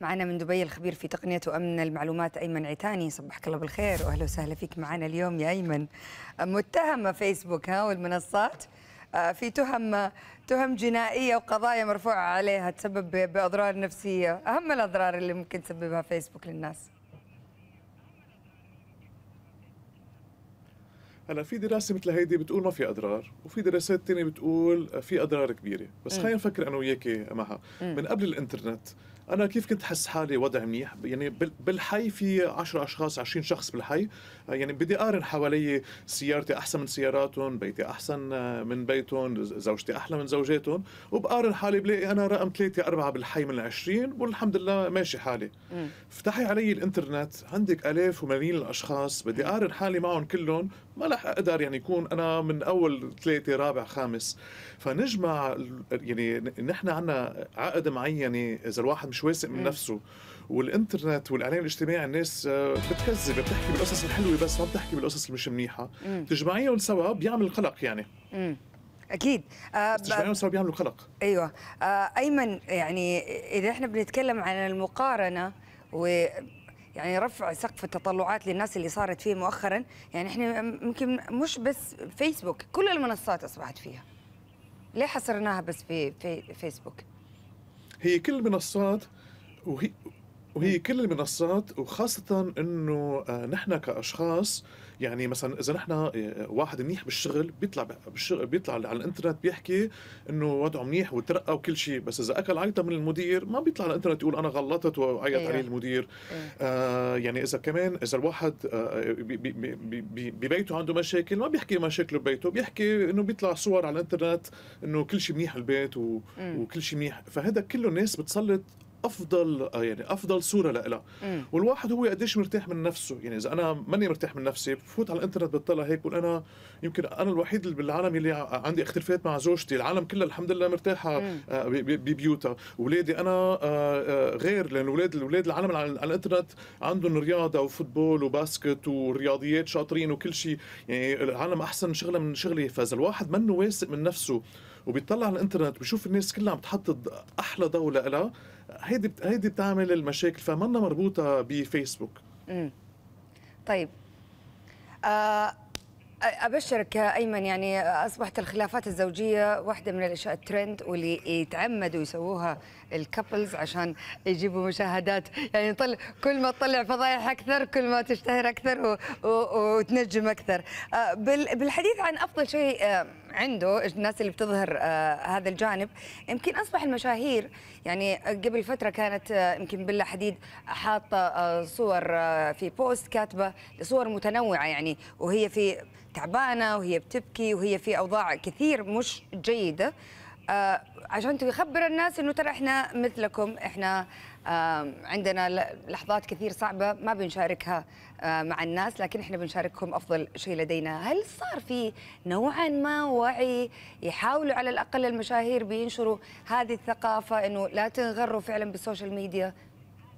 معنا من دبي الخبير في تقنية وأمن المعلومات أيمن عتاني صبحك الله بالخير وأهلا وسهلا فيك معنا اليوم يا أيمن. متهمة فيسبوك ها والمنصات آه، في تهم تهم جنائية وقضايا مرفوعة عليها تسبب بأضرار نفسية. أهم الأضرار اللي ممكن تسببها فيسبوك للناس. هلا في دراسة مثل هيدي بتقول ما في أضرار وفي دراسات تانية بتقول في أضرار كبيرة. بس خلينا نفكر أنا وياكي معها من قبل الإنترنت أنا كيف كنت حس حالي؟ وضع منيح. يعني بالحي في 10 أشخاص 20 شخص بالحي. يعني بدي أقارن حوالي سيارتي أحسن من سياراتهم بيتي أحسن من بيتهم زوجتي أحلى من زوجاتهم. وبقارن حالي بلاقي أنا رقم ثلاثة أربعة بالحي من العشرين والحمد لله ماشي حالي. فتحي علي الإنترنت عندك آلاف وملايين الأشخاص. بدي أقارن حالي معهم كلهم ما رح أقدر يعني يكون أنا من أول ثلاثة رابع خامس. فنجمع يعني نحن عنا عقد معينة إذا الواحد مش واثق من نفسه. والإنترنت والإعلام الاجتماعي الناس آه، بتكذب بتحكي بالقصص الحلوة بس ما بتحكي بالقصص اللي مش منيحة. تجمعيهم سوا بيعمل قلق يعني. مم. أكيد. آه تجمعيهم سوا بيعملوا قلق. أيوه. آه أيمن يعني إذا إحنا بنتكلم عن المقارنة و يعني رفع سقف التطلعات للناس اللي صارت فيه مؤخرا. يعني إحنا ممكن مش بس فيسبوك كل المنصات أصبحت فيها. ليه حصرناها بس في, في فيسبوك؟ هي كل المنصات وهي وهي كل المنصات وخاصة إنه آه، نحن كأشخاص يعني مثلا إذا نحن آه، واحد منيح بالشغل بيطلع بالشغل بيطلع على الإنترنت بيحكي إنه وضعه منيح وترقى وكل شيء بس إذا أكل عيطه من المدير ما بيطلع على الإنترنت يقول أنا غلطت وعيط أيوة. عليه المدير أيوة. آه يعني إذا كمان إذا الواحد آه ببيته عنده مشاكل ما بيحكي مشاكله ببيته بيحكي إنه بيطلع صور على الإنترنت إنه كل شيء منيح البيت و... وكل شيء منيح فهذا كله الناس بتسلط أفضل آه، يعني أفضل صورة لها والواحد هو قديش مرتاح من نفسه. يعني إذا أنا ماني مرتاح من نفسي بفوت على الإنترنت بطلع هيك بقول أنا يمكن أنا الوحيد اللي بالعالم اللي عندي اختلافات مع زوجتي. العالم كلها الحمد لله مرتاحة آه، ببيوتها. اولادي أنا آه، غير. لأن أولاد الاولاد العالم على الإنترنت عندهم رياضة وفوتبول وباسكت ورياضيات شاطرين وكل شيء. يعني العالم أحسن شغلة من شغلي فاذا الواحد منه واثق من نفسه. وبيطلع على الانترنت بشوف الناس كلها عم تحط أحلى ضوء لها هيدي هيدي بتعمل المشاكل فمنا مربوطة بفيسبوك. امم طيب. آه أبشرك يا أيمن يعني أصبحت الخلافات الزوجية واحدة من الأشياء الترند واللي يتعمدوا يسووها ال couples عشان يجيبوا مشاهدات. يعني طل كل ما تطلع فضايح أكثر كل ما تشتهر أكثر وتنجم أكثر. آه، بالحديث عن أفضل شيء آه، عنده الناس اللي بتظهر آه، هذا الجانب. يمكن أصبح المشاهير يعني قبل فترة كانت يمكن بيلا حديد حاطة صور في post كاتبة صور متنوعة يعني وهي في تعبانة وهي بتبكي وهي في أوضاع كثير مش جيدة. آه عشان تخبر الناس إنه ترى إحنا مثلكم إحنا آه عندنا لحظات كثير صعبة ما بنشاركها آه مع الناس لكن إحنا بنشاركهم أفضل شيء لدينا. هل صار في نوعا ما وعي يحاولوا على الأقل المشاهير بينشروا هذه الثقافة إنه لا تنغروا فعلا بالسوشيال ميديا؟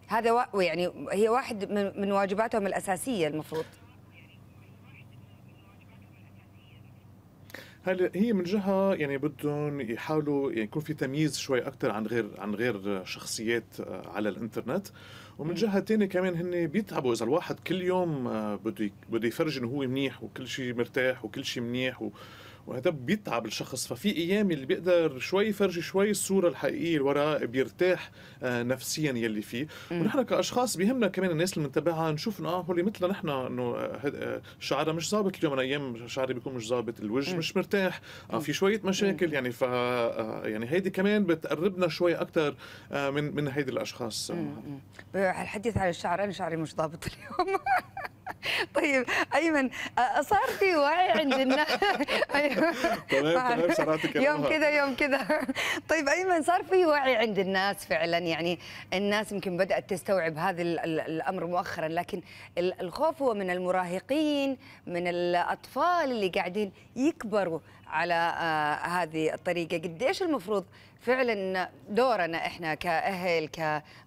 هذا يعني هي واحد من واجباتهم الأساسية المفروض. هلا هي من جهة يعني بدهم يحاولوا يعني يكون في تمييز شوي أكثر عن غير عن غير شخصيات آه، على الإنترنت؟ ومن جهة ثانية كمان هن بيتعبوا إذا الواحد كل يوم آه، بده بده يفرج انه هو منيح وكل شيء مرتاح وكل شيء منيح و وهذا بيتعب الشخص. ففي أيام اللي بيقدر شوي يفرجي شوي الصورة الحقيقية اللي وراء بيرتاح آه، نفسيا يلي فيه. ونحن كأشخاص بيهمنا كمان الناس اللي بنتابعها نشوف إنه آه هو اللي مثلنا نحن إنه آه، آه، شعرها مش ظابط اليوم. من أيام شعري بيكون مش ظابط الوجه مش مرتاح آه في شوية مشاكل يعني. ف يعني هيدي كمان بتقربنا شوي أكثر من من هيدي الأشخاص. الحديث عن الشعر؟ أنا شعري مش ظابط اليوم. طيب أيمن صار في وعي عند الناس تمام تمام يوم كذا يوم كذا طيب أيمن صار في وعي عند الناس فعلا يعني الناس يمكن بدأت تستوعب هذا الأمر مؤخرا لكن الخوف هو من المراهقين من الأطفال اللي قاعدين يكبروا على آه هذه الطريقة. قديش المفروض فعلا دورنا إحنا كأهل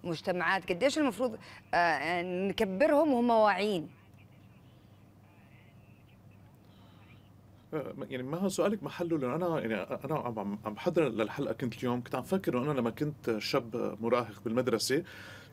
كمجتمعات قديش المفروض آه نكبرهم وهم واعيين؟ يعني ما هو سؤالك محله؟ لأنه أنا يعني أنا عم عم بحضر للحلقة كنت اليوم. كنت عم فكر إنه أنا لما كنت شاب مراهق بالمدرسة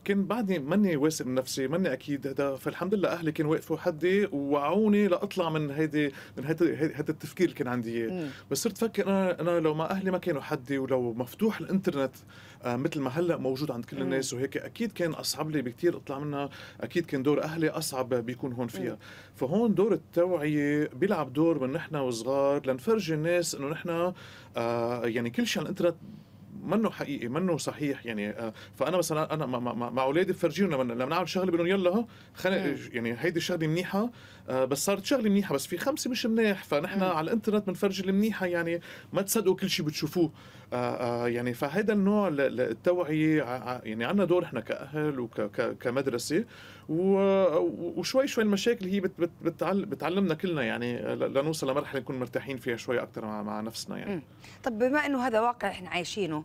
كان بعدني ماني واثق من نفسي ماني أكيد هذا فالحمد لله أهلي كانوا وقفوا حدي ووعوني لأطلع من هيدي من هيدا التفكير اللي كان عندي إياه. بس صرت فكر أنا أنا لو ما أهلي ما كانوا حدي ولو مفتوح الإنترنت آه مثل ما هلأ موجود عند كل مم. الناس وهيك أكيد كان أصعب لي بكثير أطلع منها أكيد كان دور أهلي أصعب بيكون هون فيها مم. فهون دور التوعية بيلعب دور من نحن وصغار لنفرجي الناس إنه نحن آه يعني كل شيء على الإنترنت منه حقيقي منه صحيح يعني آه، فأنا مثلا أنا مع, مع, مع أولادي بفرجيهم لما لما نعمل شغله لهم يلا خلينا مم. يعني هيدي الشغلة منيحة آه، بس صارت شغلة منيحة بس في خمسة مش منيح فنحن مم. على الإنترنت بنفرجي المنيحه يعني ما تصدقوا كل شيء بتشوفوه آه، يعني فهيدا النوع التوعية يعني عندنا دور إحنا كأهل وكمدرسه وشوي شوي المشاكل هي بت بت بتعل بتعلمنا كلنا يعني لنوصل لمرحلة نكون مرتاحين فيها شوي أكثر مع, نفسنا يعني مم. طب بما إنه هذا واقع إحنا عايشينه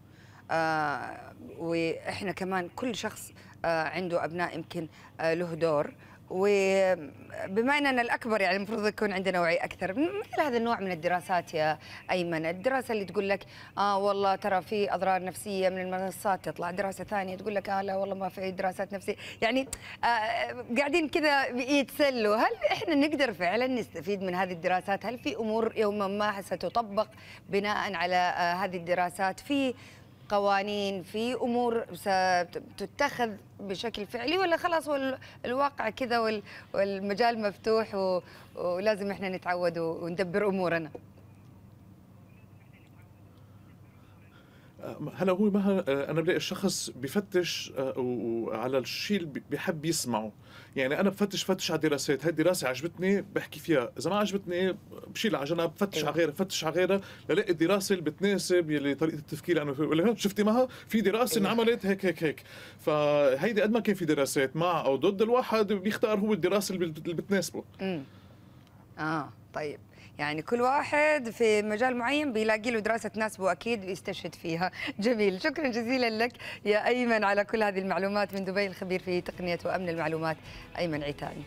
وإحنا كمان كل شخص آه عنده أبناء يمكن آه له دور. وبما إننا الأكبر يعني المفروض يكون عندنا وعي أكثر مثل هذا النوع من الدراسات يا أيمن. الدراسة اللي تقول لك آه والله ترى في أضرار نفسية من المنصات تطلع دراسة ثانية تقول لك آه لا والله ما في دراسات نفسية. يعني آه قاعدين كذا يتسلوا. هل إحنا نقدر فعلا نستفيد من هذه الدراسات؟ هل في أمور يوما ما ستطبق بناء على آه هذه الدراسات؟ في قوانين في أمور ستتخذ بشكل فعلي ولا خلاص الواقع كذا وال- والمجال مفتوح ولازم إحنا نتعود وندبر أمورنا؟ هلا هو ما آه، أنا بلاقي الشخص بفتش آه، وعلى الشيء اللي بيحب يسمعه. يعني أنا بفتش فتش على الدراسات. هاي الدراسة عجبتني بحكي فيها. إذا ما عجبتني بشيلها على جنب بفتش أيوة. على غيرها بفتش على غيرها للاقي الدراسة اللي بتناسب يلي طريقة التفكير أنا شفتي معها في دراسة أيوة. انعملت هيك هيك هيك. فهيدي قد ما كان في دراسات. مع أو ضد الواحد بيختار هو الدراسة اللي بت- اللي بتناسبه. امم آه طيب. يعني كل واحد في مجال معين بيلاقي له دراسة تناسبه أكيد ويستشهد فيها. جميل. شكرا جزيلا لك يا أيمن على كل هذه المعلومات من دبي الخبير في تقنية وأمن المعلومات. أيمن عيتاني.